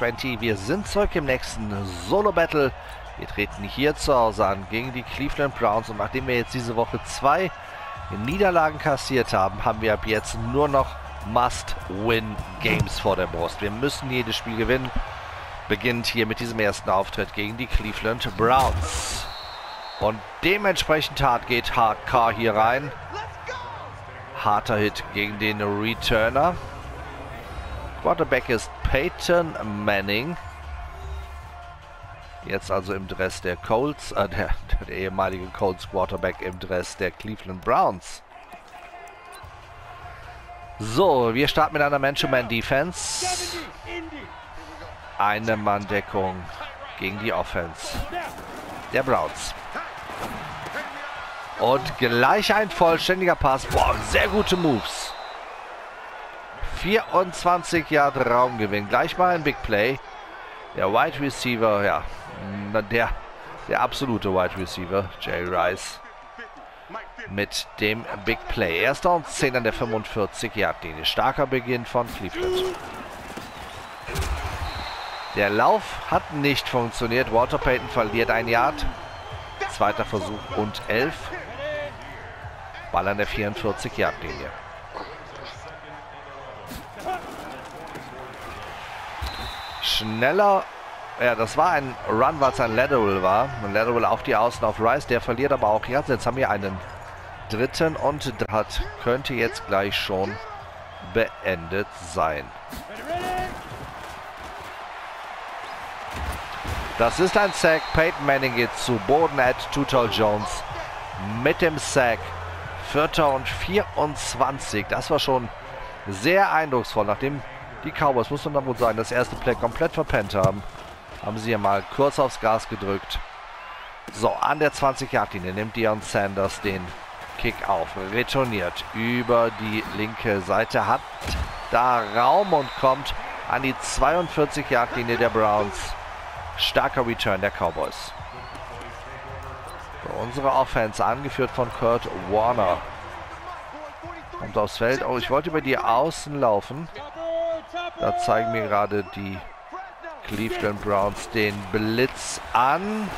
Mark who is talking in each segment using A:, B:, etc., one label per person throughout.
A: 20. Wir sind zurück im nächsten Solo-Battle. Wir treten hier zu Hause an gegen die Cleveland Browns. Und nachdem wir jetzt diese Woche zwei Niederlagen kassiert haben, haben wir ab jetzt nur noch Must-Win-Games vor der Brust. Wir müssen jedes Spiel gewinnen. Beginnt hier mit diesem ersten Auftritt gegen die Cleveland Browns. Und dementsprechend hart geht HK hier rein. Harter Hit gegen den Returner. Quarterback ist Peyton Manning. Jetzt also im Dress der Colts, äh, der, der ehemalige Colts Quarterback im Dress der Cleveland Browns. So, wir starten mit einer Man-to-Man-Defense. Eine Mann-Deckung gegen die Offense der Browns. Und gleich ein vollständiger Pass. Boah, sehr gute Moves. 24 Yard Raumgewinn. Gleich mal ein Big Play. Der Wide Receiver, ja, der, der absolute Wide Receiver, Jay Rice, mit dem Big Play. Erster und 10 an der 45 Yard Linie. Starker Beginn von Cleveland. Der Lauf hat nicht funktioniert. Walter Payton verliert ein Yard. Zweiter Versuch und 11. Ball an der 44 Yard Linie. Schneller. Ja, das war ein Run, weil es ein Lateral war. Ein Lateral auf die Außen auf Rice. Der verliert aber auch jetzt. Jetzt haben wir einen dritten und hat könnte jetzt gleich schon beendet sein. Das ist ein Sack. Peyton Manning geht zu Boden at Tutal Jones mit dem Sack. Vierter und 24. Das war schon sehr eindrucksvoll. Nachdem die Cowboys, muss man da wohl sagen, das erste Play komplett verpennt haben, haben sie hier mal kurz aufs Gas gedrückt. So, an der 20-Yard-Linie nimmt Dion Sanders den Kick auf. Retourniert über die linke Seite. Hat da Raum und kommt an die 42-Yard-Linie der Browns. Starker Return der Cowboys. Unsere Offense, angeführt von Kurt Warner. Kommt aufs Feld. Oh, ich wollte über die Außen laufen. Da zeigen mir gerade die Cleveland Browns den Blitz an.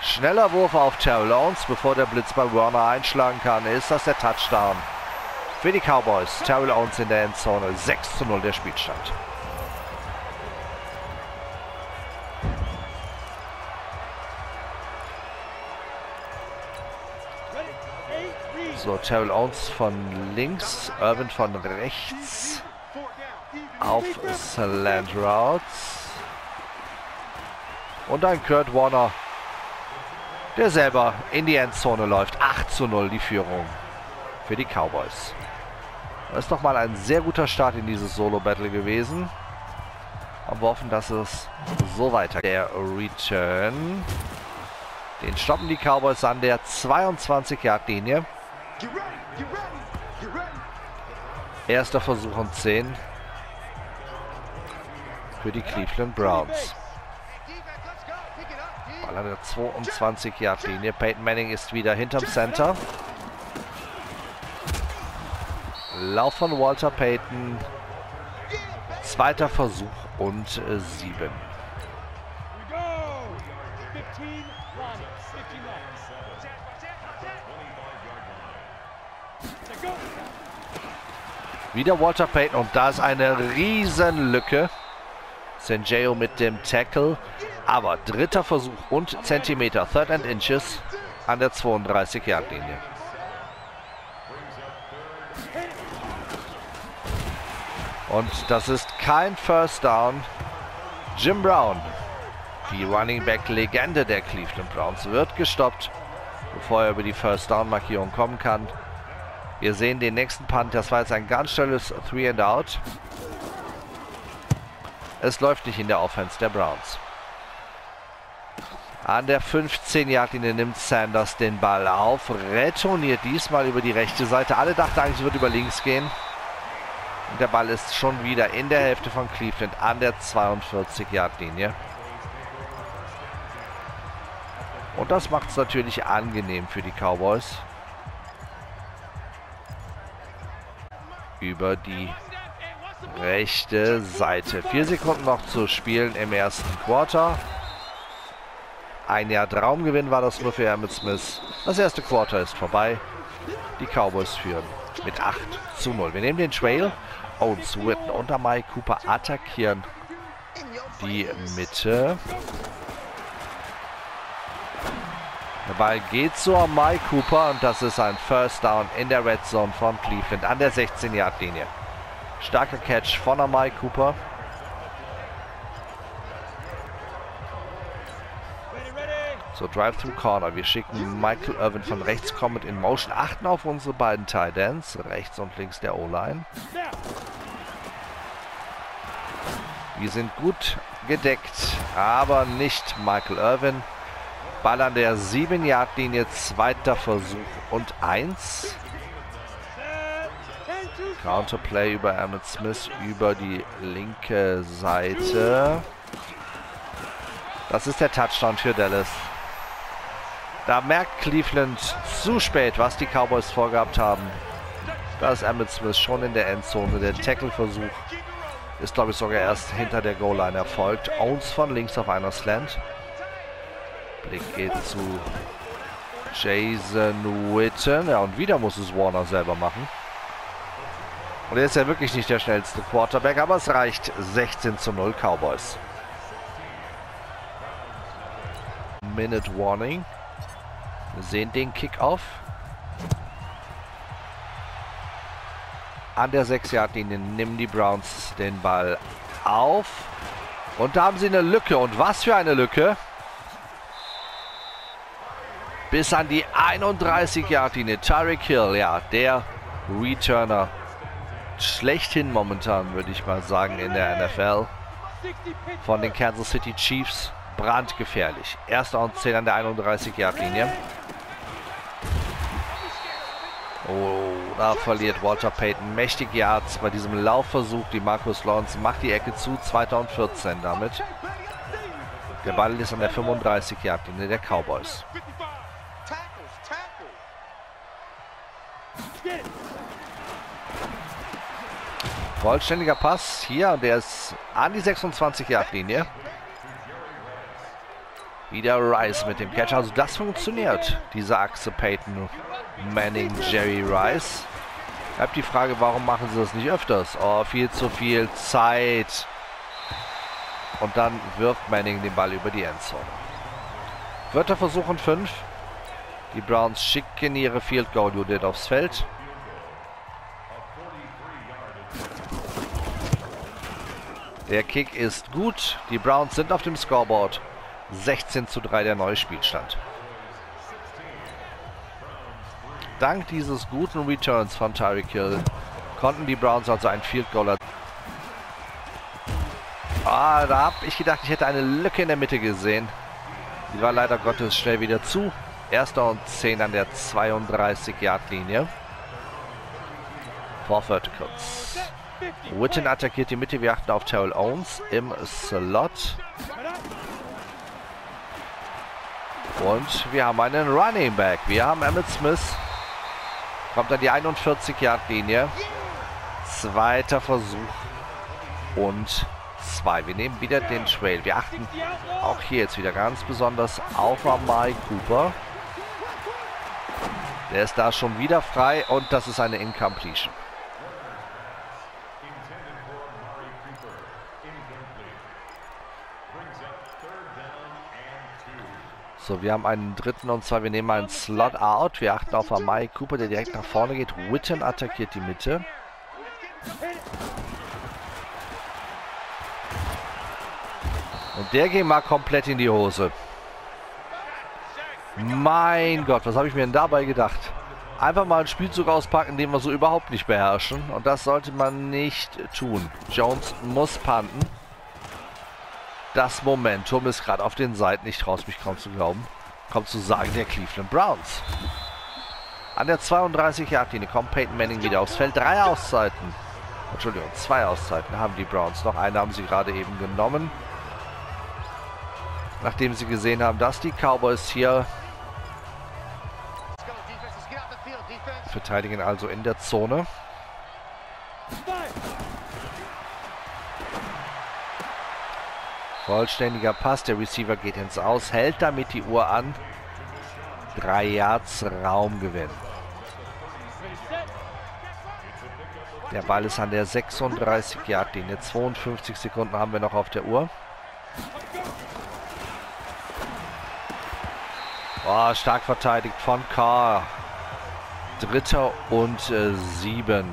A: Schneller Wurf auf Terrell Owens, bevor der Blitz bei Warner einschlagen kann. Ist das der Touchdown für die Cowboys. Terrell Owens in der Endzone. 6 zu 0 der Spielstand. So, Terrell Owens von links, Irvin von rechts auf Slant Routes. Und ein Kurt Warner, der selber in die Endzone läuft. 8 zu 0 die Führung für die Cowboys. Das ist doch mal ein sehr guter Start in dieses Solo-Battle gewesen. Aber wir hoffen, dass es so weitergeht. Der Return. Den stoppen die Cowboys an der 22-Yard-Linie. Erster Versuch und 10 für die Cleveland Browns. Ball an der 22 Yard Linie. Peyton Manning ist wieder hinterm Center. Lauf von Walter Payton. Zweiter Versuch und 7. Wieder Walter Payton und da ist eine Riesenlücke. Senjeo mit dem Tackle. Aber dritter Versuch und Zentimeter, Third and Inches an der 32-Yard-Linie. Und das ist kein First Down. Jim Brown, die Running Back Legende der Cleveland Browns, wird gestoppt, bevor er über die First Down Markierung kommen kann. Wir sehen den nächsten Punt. Das war jetzt ein ganz schnelles Three and Out. Es läuft nicht in der Offense der Browns. An der 15-Yard-Linie nimmt Sanders den Ball auf, retourniert diesmal über die rechte Seite. Alle dachten eigentlich, es wird über links gehen. Und der Ball ist schon wieder in der Hälfte von Cleveland an der 42-Yard-Linie. Und das macht es natürlich angenehm für die Cowboys. über die rechte Seite. Vier Sekunden noch zu spielen im ersten Quarter. Ein Jahr Traumgewinn war das nur für Emmett Smith. Das erste Quarter ist vorbei. Die Cowboys führen mit 8 zu 0. Wir nehmen den Trail. Owens, Witten und Amai Cooper attackieren die Mitte. Der Ball geht zu Amai Cooper und das ist ein First Down in der Red Zone von Cleveland an der 16-Yard-Linie. Starker Catch von Amai Cooper. So, Drive-Through Corner. Wir schicken Michael Irvin von rechts kommend in Motion. Achten auf unsere beiden Tight Ends, rechts und links der O-Line. Wir sind gut gedeckt, aber nicht Michael Irvin. Ball an der 7-Yard-Linie, zweiter Versuch und 1. Counterplay über Emmett Smith über die linke Seite. Das ist der Touchdown für Dallas. Da merkt Cleveland zu spät, was die Cowboys vorgehabt haben. Da ist Emmett Smith schon in der Endzone. Der Tackle-Versuch ist, glaube ich, sogar erst hinter der Goal-Line erfolgt. Owens von links auf einer Slant. Blick geht zu Jason Witten. Ja, und wieder muss es Warner selber machen. Und er ist ja wirklich nicht der schnellste Quarterback, aber es reicht 16 zu 0 Cowboys. Minute Warning. Wir sehen den Kickoff. An der 6-Yard-Linie nehmen die Browns den Ball auf. Und da haben sie eine Lücke. Und was für eine Lücke. Bis an die 31-Yard-Linie. Tyreek Hill, ja, der Returner. Schlechthin momentan, würde ich mal sagen, in der NFL. Von den Kansas City Chiefs. Brandgefährlich. Erster und 10 an der 31-Yard-Linie. Oh, da verliert Walter Payton mächtig Yards bei diesem Laufversuch. Die Marcus Lawrence macht die Ecke zu. 2014 damit. Der Ball ist an der 35 Yard Linie der Cowboys. Vollständiger Pass hier, der ist an die 26 Yard Linie. Wieder Rice mit dem Catch. Also das funktioniert, diese Achse Peyton Manning, Jerry Rice. Ich habe die Frage, warum machen sie das nicht öfters? Oh, viel zu viel Zeit. Und dann wirft Manning den Ball über die Endzone. Vierter Versuch und fünf. Die Browns schicken ihre Field Goal Unit aufs Feld. Der Kick ist gut. Die Browns sind auf dem Scoreboard. 16 zu 3 der neue Spielstand. Dank dieses guten Returns von Tyreek Hill konnten die Browns also ein Field Goal Ah, da habe ich gedacht, ich hätte eine Lücke in der Mitte gesehen. Die war leider Gottes schnell wieder zu. Erster und 10 an der 32-Yard-Linie. Four Verticals. Witten attackiert die Mitte. Wir achten auf Terrell Owens im Slot. Und wir haben einen Running Back. Wir haben Emmett Smith. Kommt an die 41-Yard-Linie. Zweiter Versuch. Und zwei. Wir nehmen wieder den Trail. Wir achten auch hier jetzt wieder ganz besonders auf Amai Cooper. Der ist da schon wieder frei und das ist eine Incompletion. So, wir haben einen dritten und zwar, wir nehmen einen Slot out. Wir achten auf Amai Cooper, der direkt nach vorne geht. Witten attackiert die Mitte. Und der ging mal komplett in die Hose. Mein Gott, was habe ich mir denn dabei gedacht? Einfach mal einen Spielzug auspacken, den wir so überhaupt nicht beherrschen. Und das sollte man nicht tun. Jones muss panten. Das Momentum ist gerade auf den Seiten. Ich traue es mich kaum zu glauben. Kommt zu sagen der Cleveland Browns. An der 32 Yard Linie kommt Peyton Manning wieder aufs Feld. Drei Auszeiten. Entschuldigung, zwei Auszeiten haben die Browns noch. Eine haben sie gerade eben genommen. Nachdem sie gesehen haben, dass die Cowboys hier verteidigen also in der Zone. Vollständiger Pass. Der Receiver geht ins Aus, hält damit die Uhr an. Drei Yards Raumgewinn. Der Ball ist an der 36 Yard Linie. 52 Sekunden haben wir noch auf der Uhr. Oh, stark verteidigt von Carr. Dritter und äh, sieben.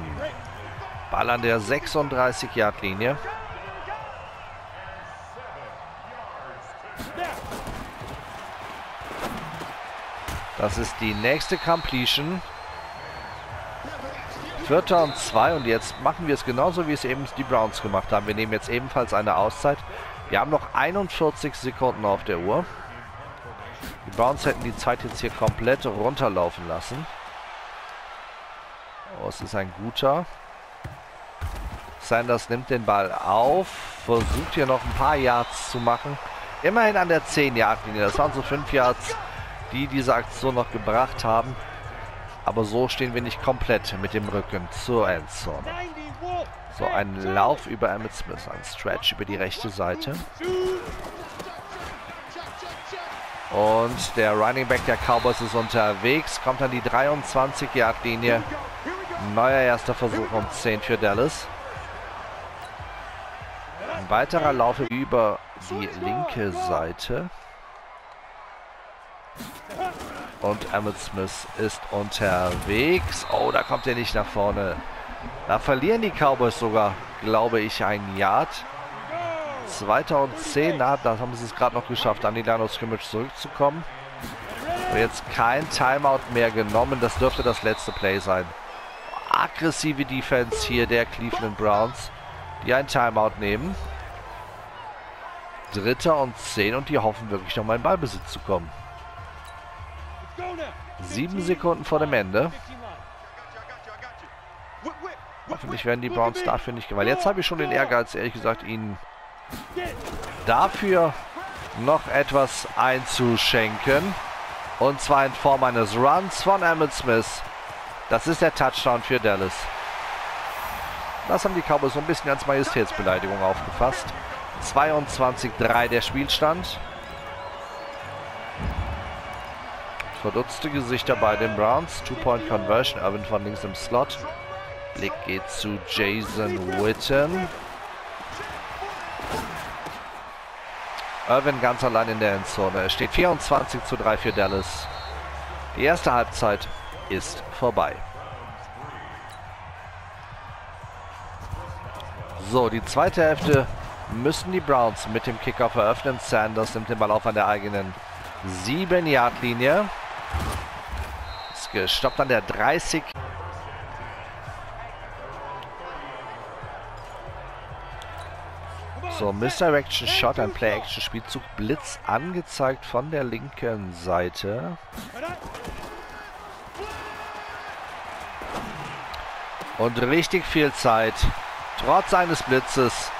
A: Ball an der 36 Yard Linie. Das ist die nächste Completion. Vierter und zwei und jetzt machen wir es genauso, wie es eben die Browns gemacht haben. Wir nehmen jetzt ebenfalls eine Auszeit. Wir haben noch 41 Sekunden auf der Uhr. Die Browns hätten die Zeit jetzt hier komplett runterlaufen lassen. Oh, es ist ein guter. Sanders nimmt den Ball auf, versucht hier noch ein paar Yards zu machen. Immerhin an der 10-Yard-Linie. Das waren so 5 Yards die diese Aktion noch gebracht haben. Aber so stehen wir nicht komplett mit dem Rücken zur Endzone. So, ein Lauf über Emmett Smith, ein Stretch über die rechte Seite. Und der Running Back der Cowboys ist unterwegs, kommt an die 23-Yard-Linie. Neuer erster Versuch um 10 für Dallas. Ein weiterer Lauf über die linke Seite. Und Emmett Smith ist unterwegs. Oh, da kommt er nicht nach vorne. Da verlieren die Cowboys sogar, glaube ich, ein Yard. 2010, na, da haben sie es gerade noch geschafft, an die Line of Scrimmage zurückzukommen. Und jetzt kein Timeout mehr genommen. Das dürfte das letzte Play sein. Aggressive Defense hier der Cleveland Browns, die ein Timeout nehmen. Dritter und 10 und die hoffen wirklich noch mal in Ballbesitz zu kommen. Sieben Sekunden vor dem Ende. Hoffentlich werden die Browns dafür nicht... Weil jetzt habe ich schon den Ehrgeiz, ehrlich gesagt, ihnen dafür noch etwas einzuschenken. Und zwar in Form eines Runs von Emmett Smith. Das ist der Touchdown für Dallas. Das haben die Cowboys so ein bisschen als Majestätsbeleidigung aufgefasst. 22-3 der Spielstand. Verdutzte Gesichter bei den Browns. Two-Point-Conversion. Irvin von links im Slot. Blick geht zu Jason Witten. Irvin ganz allein in der Endzone. Es steht 24 zu 3 für Dallas. Die erste Halbzeit ist vorbei. So, die zweite Hälfte müssen die Browns mit dem Kickoff eröffnen. Sanders nimmt den Ball auf an der eigenen 7-Yard-Linie. Gestoppt an der 30. So, Misdirection Shot, ein Play-Action-Spielzug. Blitz angezeigt von der linken Seite. Und richtig viel Zeit. Trotz eines Blitzes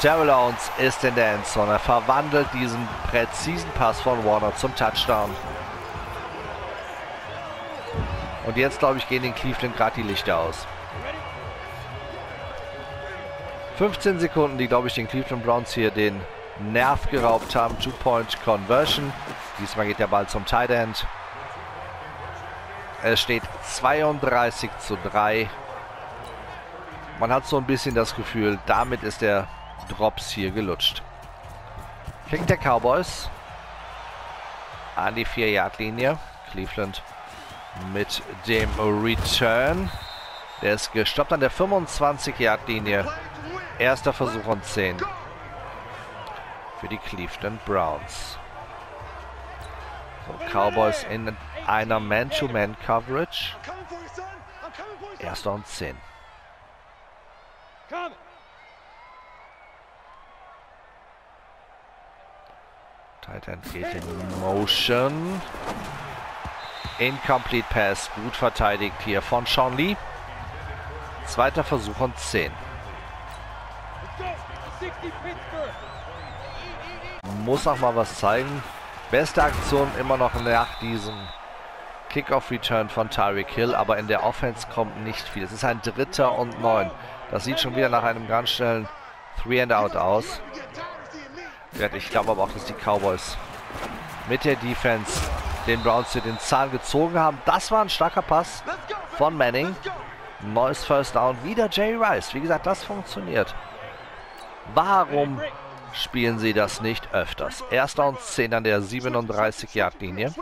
A: Terrell Owens ist in der Endzone. Er verwandelt diesen präzisen Pass von Warner zum Touchdown. Und jetzt, glaube ich, gehen den Cleveland gerade die Lichter aus. 15 Sekunden, die, glaube ich, den Cleveland Browns hier den Nerv geraubt haben. Two-Point-Conversion. Diesmal geht der Ball zum Tight End. Es steht 32 zu 3. Man hat so ein bisschen das Gefühl, damit ist der Drops hier gelutscht. Kick der Cowboys an die 4-Yard-Linie. Cleveland mit dem Return. Der ist gestoppt an der 25-Yard-Linie. Erster Versuch und 10 für die Cleveland Browns. So, Cowboys in einer Man-to-Man-Coverage. Erster und 10. Tight End geht in Motion. Incomplete Pass, gut verteidigt hier von Sean Lee. Zweiter Versuch und 10. Muss auch mal was zeigen. Beste Aktion immer noch nach diesem Kickoff-Return von Tyreek Hill, aber in der Offense kommt nicht viel. Es ist ein Dritter und Neun. Das sieht schon wieder nach einem ganz schnellen Three and out aus. Ich glaube aber auch, dass die Cowboys mit der Defense den Browns hier den Zahn gezogen haben. Das war ein starker Pass von Manning. Neues First Down. Wieder Jay Rice. Wie gesagt, das funktioniert. Warum spielen sie das nicht öfters? Erster und 10 an der 37-Yard-Linie.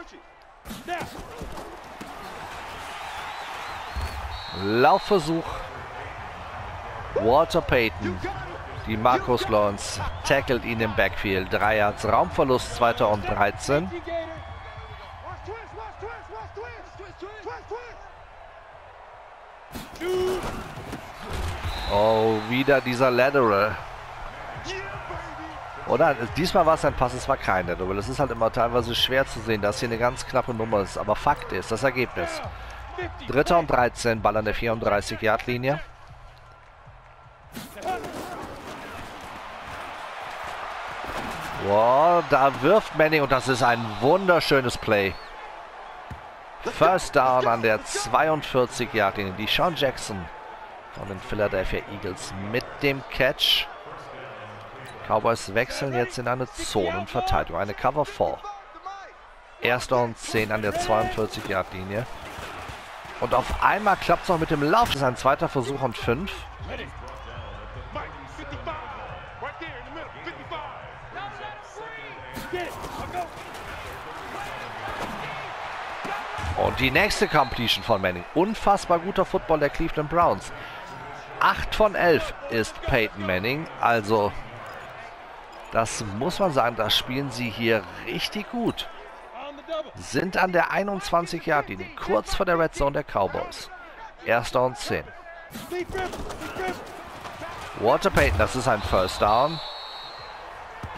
A: Laufversuch. Walter Payton. Die Marcus Lawrence tackelt ihn im Backfield. Drei Yards Raumverlust, zweiter und 13. Oh, wieder dieser Lateral. Oder? Diesmal war es ein Pass, es war kein Lateral. Es ist halt immer teilweise schwer zu sehen, dass hier eine ganz knappe Nummer ist. Aber Fakt ist, das Ergebnis. Dritter und 13, Ball an der 34-Yard-Linie. Wow, da wirft Manning und das ist ein wunderschönes Play. First Down an der 42 Yard Linie. Die Sean Jackson von den Philadelphia Eagles mit dem Catch. Cowboys wechseln jetzt in eine Zonenverteidigung, eine Cover 4. Erster und 10 an der 42 Yard Linie. Und auf einmal klappt es noch mit dem Lauf. Das ist ein zweiter Versuch und 5. Die nächste Completion von Manning. Unfassbar guter Football der Cleveland Browns. 8 von 11 ist Peyton Manning. Also, das muss man sagen, das spielen sie hier richtig gut. Sind an der 21-Yard-Linie, kurz vor der Red Zone der Cowboys. Erster und 10. Walter Payton, das ist ein First Down.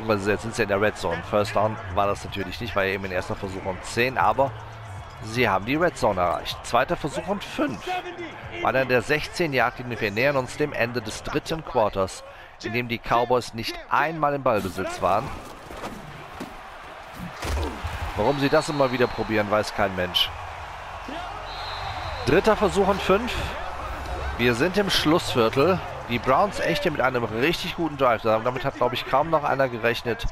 A: Jetzt sind sie in der Red Zone. First Down war das natürlich nicht, weil eben in erster Versuch und 10, aber Sie haben die Red Zone erreicht. Zweiter Versuch und 5. Bei der 16 Yard linie Wir nähern uns dem Ende des dritten Quarters, in dem die Cowboys nicht einmal im Ballbesitz waren. Warum sie das immer wieder probieren, weiß kein Mensch. Dritter Versuch und 5. Wir sind im Schlussviertel. Die Browns echt hier mit einem richtig guten Drive. Damit hat, glaube ich, kaum noch einer gerechnet,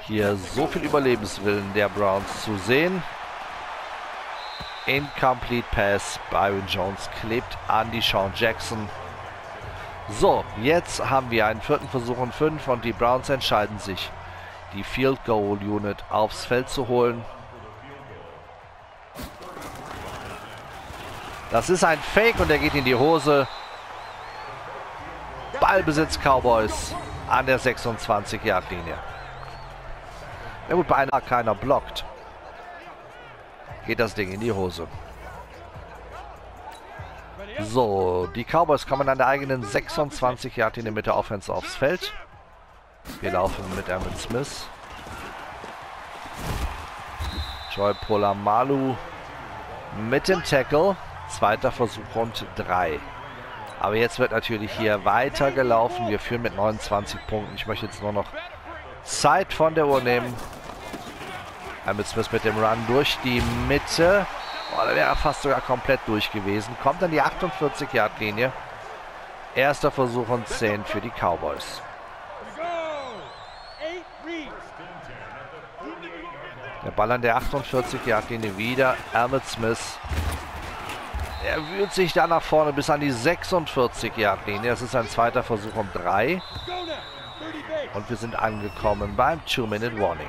A: hier so viel Überlebenswillen der Browns zu sehen. Incomplete Pass. Byron Jones klebt an die Sean Jackson. So, jetzt haben wir einen vierten Versuch und fünf und die Browns entscheiden sich, die Field Goal Unit aufs Feld zu holen. Das ist ein Fake und er geht in die Hose. Ballbesitz Cowboys an der 26-Yard-Linie. Ja gut, bei einer keiner blockt geht das Ding in die Hose. So, die Cowboys kommen an der eigenen 26 Yard in der Mitte Offense aufs Feld. Wir laufen mit Emmett Smith. Joy Polamalu mit dem Tackle. Zweiter Versuch und drei. Aber jetzt wird natürlich hier weiter gelaufen. Wir führen mit 29 Punkten. Ich möchte jetzt nur noch Zeit von der Uhr nehmen. Emmett Smith mit dem Run durch die Mitte. Oh, da wäre er fast sogar komplett durch gewesen. Kommt an die 48-Yard-Linie. Erster Versuch und 10 für die Cowboys. Der Ball an der 48-Yard-Linie wieder. Emmett Smith. Er wühlt sich da nach vorne bis an die 46-Yard-Linie. Das ist ein zweiter Versuch um 3. Und wir sind angekommen beim 2-Minute-Warning.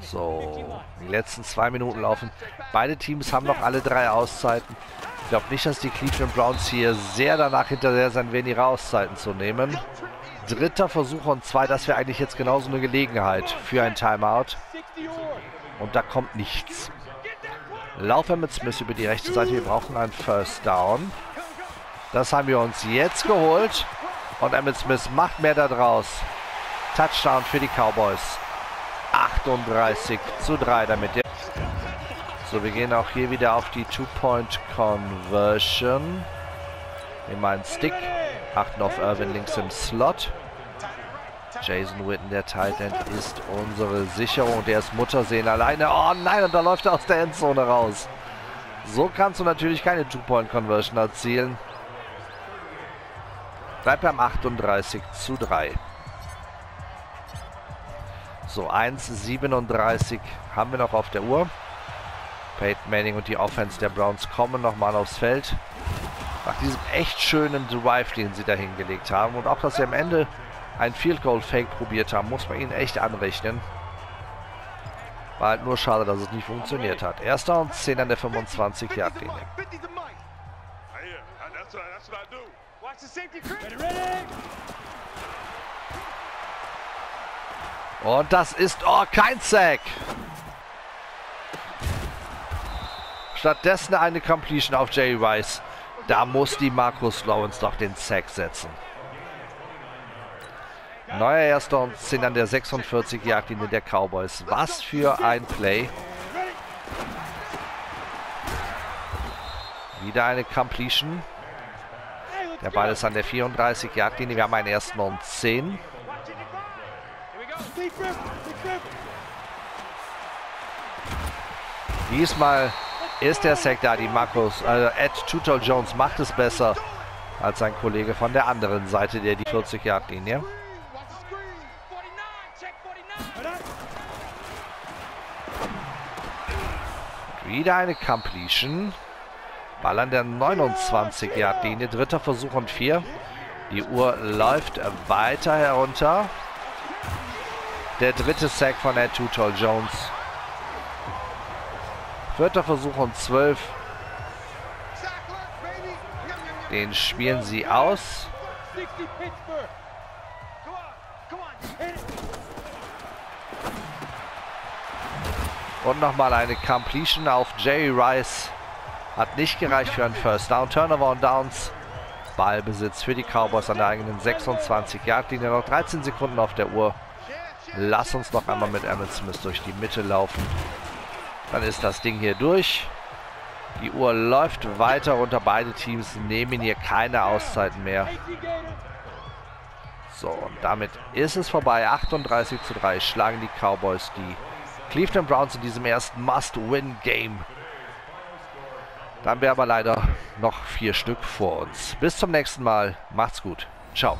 A: So, die letzten zwei Minuten laufen. Beide Teams haben noch alle drei Auszeiten. Ich glaube nicht, dass die Cleveland Browns hier sehr danach hinterher sein werden, ihre Auszeiten zu nehmen. Dritter Versuch und zwei, das wäre eigentlich jetzt genauso eine Gelegenheit für ein Timeout. Und da kommt nichts. Laufen mit Smith über die rechte Seite. Wir brauchen einen First Down. Das haben wir uns jetzt geholt. Und Emmett Smith macht mehr da draus. Touchdown für die Cowboys. 38 zu 3 damit. So, wir gehen auch hier wieder auf die Two-Point-Conversion. Nehmen einen Stick. Achten auf Irvin links im Slot. Jason Witten, der Tight End, ist unsere Sicherung. Der ist Muttersehen alleine. Oh nein, und da läuft er aus der Endzone raus. So kannst du natürlich keine Two-Point-Conversion erzielen. Bleibt beim 38 zu 3. So, 1,37 haben wir noch auf der Uhr. Peyton Manning und die Offense der Browns kommen nochmal aufs Feld. Nach diesem echt schönen Drive, den sie da hingelegt haben. Und auch, dass sie am Ende ein Field Goal Fake probiert haben, muss man ihnen echt anrechnen. War halt nur schade, dass es nicht funktioniert hat. Erster und 10 an der 25 Yard Linie. Und das ist, oh, kein Sack. Stattdessen eine Completion auf Jay Rice. Da muss die Markus Lawrence doch den Sack setzen. Neuer erster und 10 an der 46 Jagdlinie der Cowboys. Was für ein Play. Wieder eine Completion. Der Ball ist an der 34 Jagdlinie. Wir haben einen ersten und 10. Diesmal ist der Sack da. Die Markus, äh, Ed Tutor Jones macht es besser als sein Kollege von der anderen Seite der die 40 Yard Linie. Wieder eine Completion. Ball an der 29 Yard Linie. Dritter Versuch und vier. Die Uhr läuft weiter herunter. Der dritte Sack von Ed Tutol Jones. Vierter Versuch und 12. Den spielen sie aus. Und nochmal eine Completion auf Jerry Rice. Hat nicht gereicht für einen First Down. Turnover und Downs. Ballbesitz für die Cowboys an der eigenen 26-Yard-Linie. Noch 13 Sekunden auf der Uhr. Lass uns noch einmal mit Emmett Smith durch die Mitte laufen. Dann ist das Ding hier durch. Die Uhr läuft weiter runter. Beide Teams nehmen hier keine Auszeiten mehr. So, und damit ist es vorbei. 38 zu 3 schlagen die Cowboys die Cleveland Browns in diesem ersten Must-Win-Game. Da haben wir aber leider noch vier Stück vor uns. Bis zum nächsten Mal. Macht's gut. Ciao.